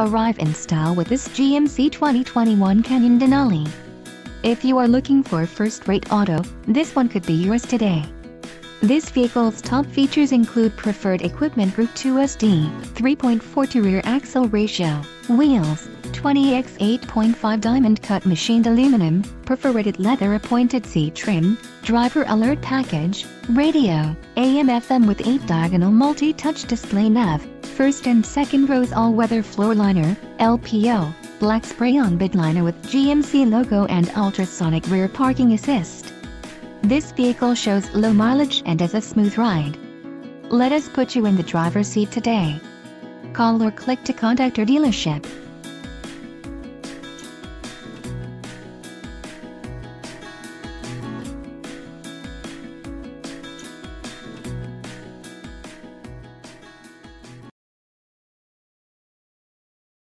Arrive in style with this GMC 2021 Canyon Denali. If you are looking for a first-rate auto, this one could be yours today. This vehicle's top features include preferred equipment Group 2SD, 3.42 rear axle ratio, wheels, 20x 8.5 diamond cut machined aluminum, perforated leather appointed seat trim, driver alert package, radio, AM FM with 8 diagonal multi-touch display nav, first and second rows all-weather floor liner, LPO, black spray-on bed liner with GMC logo and ultrasonic rear parking assist. This vehicle shows low mileage and is a smooth ride. Let us put you in the driver's seat today. Call or click to contact our dealership.